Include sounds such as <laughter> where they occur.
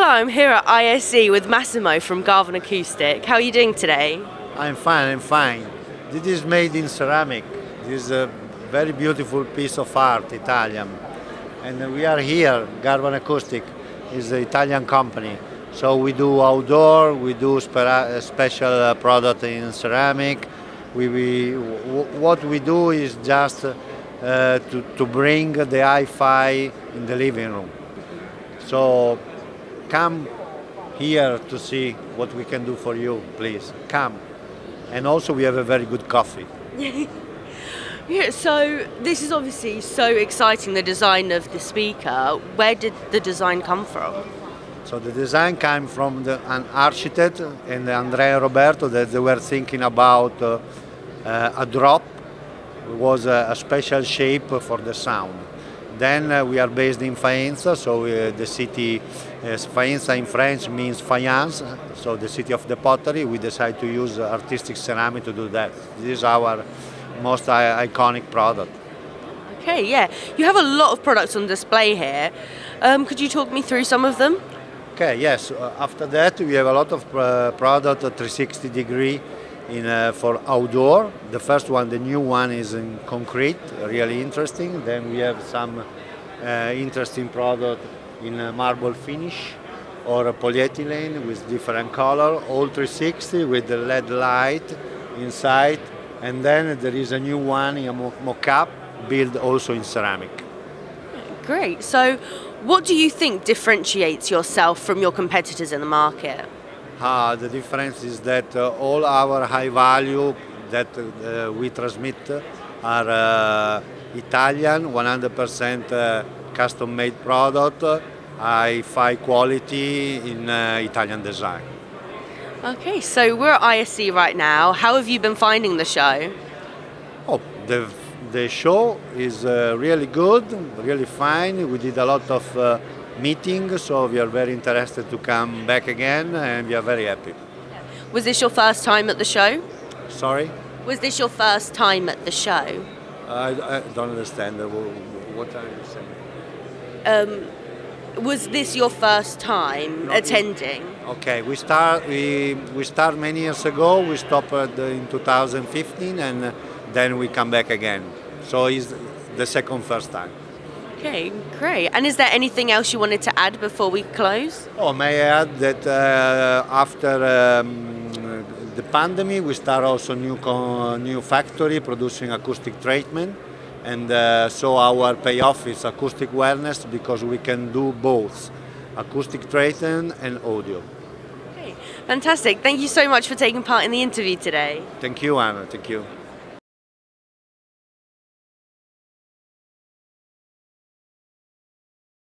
Hello, I'm here at ISE with Massimo from Garvan Acoustic. How are you doing today? I'm fine, I'm fine. This is made in ceramic. This is a very beautiful piece of art, Italian. And we are here, Garvan Acoustic is an Italian company. So we do outdoor, we do special uh, product in ceramic. We, we, what we do is just uh, to, to bring the hi-fi in the living room. So come here to see what we can do for you, please. Come. And also we have a very good coffee. <laughs> yeah, so this is obviously so exciting, the design of the speaker. Where did the design come from? So the design came from the, an architect and Andrea Roberto that they were thinking about uh, uh, a drop. It was a, a special shape for the sound. Then uh, we are based in Faenza, so uh, the city, uh, Faenza in French means faience, so the city of the pottery. We decided to use artistic ceramic to do that. This is our most iconic product. Okay, yeah. You have a lot of products on display here. Um, could you talk me through some of them? Okay, yes. Uh, after that, we have a lot of uh, product 360 degree in, uh, for outdoor. The first one, the new one, is in concrete, really interesting. Then we have some uh, interesting product in marble finish or polyethylene with different color, all 360 with the LED light inside. And then there is a new one in a mock-up built also in ceramic. Great. So what do you think differentiates yourself from your competitors in the market? Uh, the difference is that uh, all our high value that uh, we transmit are uh, Italian, 100% uh, custom made product, high quality in uh, Italian design. Okay, so we're at ISE right now. How have you been finding the show? Oh, the, the show is really good, really fine. We did a lot of meeting, so we are very interested to come back again and we are very happy. Was this your first time at the show? Sorry? Was this your first time at the show? I, I don't understand. What are you saying? Um, was this your first time no, attending? Okay, we start we we start many years ago. We stopped in 2015, and then we come back again. So it's the second first time. Okay, great. And is there anything else you wanted to add before we close? Oh, may I add that uh, after um, the pandemic, we start also new new factory producing acoustic treatment, and uh, so our payoff is acoustic wellness because we can do both acoustic treatment and audio. Okay, fantastic. Thank you so much for taking part in the interview today. Thank you, Anna. Thank you.